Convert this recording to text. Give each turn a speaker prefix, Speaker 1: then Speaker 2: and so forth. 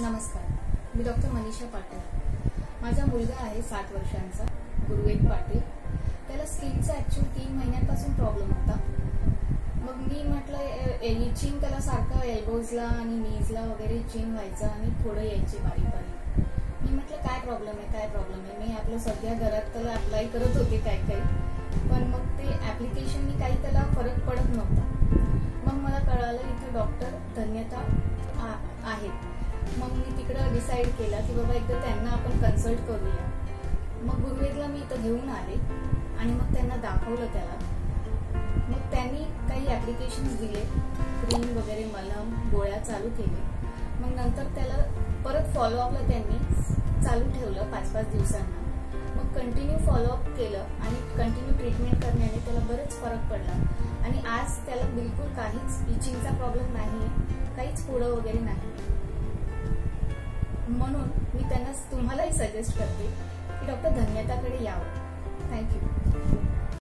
Speaker 1: नमस्कार. मी डॉक्टर मनीषा पाटील. माझा मुलगा आहे सात वर्षांचा गुरुवेद पाटील. त्याला स्किनचा ऍक्च्युअल तीन महिन्यांपासून प्रॉब्लेम होता. मग मी म्हटलं इचिंग त्याला सारखं एल्बोजला आणि नीजला वगैरे इचिंग व्हायचं आणि थोडं यायचे बारीक बारीक मी म्हटलं काय प्रॉब्लेम आहे काय प्रॉब्लेम आहे? मी आपलं सध्या घरात त्याला अप्लाय करत होते काय काही. पण मग ते ऍप्लिकेशननी काही त्याला फरक पडत नव्हता. मग मला कळालं इथे डॉक्टर धन्यता आ- आहेत. मग मी तिकडं डिसाईड केलं की बाबा एकदा त्यांना आपण कन्सल्ट करूया. मग गुरुवेदला मी इथं घेऊन आले आणि मग त्यांना दाखवलं त्याला. मग त्यांनी काही ऍप्लिकेशन दिले क्रीम वगैरे मलम गोळ्या चालू केले मग नंतर त्याला परत फॉलोअपला त्यांनी चालू ठेवलं पाच पाच दिवसांना. मग कंटिन्यू फॉलोअप केलं आणि कंटिन्यू ट्रीटमेंट करण्याने त्याला बरंच फरक पडला. आणि आज त्याला बिलकुल काहीच इचिंगचा प्रॉब्लेम नाही काहीच पुढं वगैरे नाही मी त्यांना तुम्हालाही सजेस्ट करते की डॉक्टर धन्यताकडे यावं.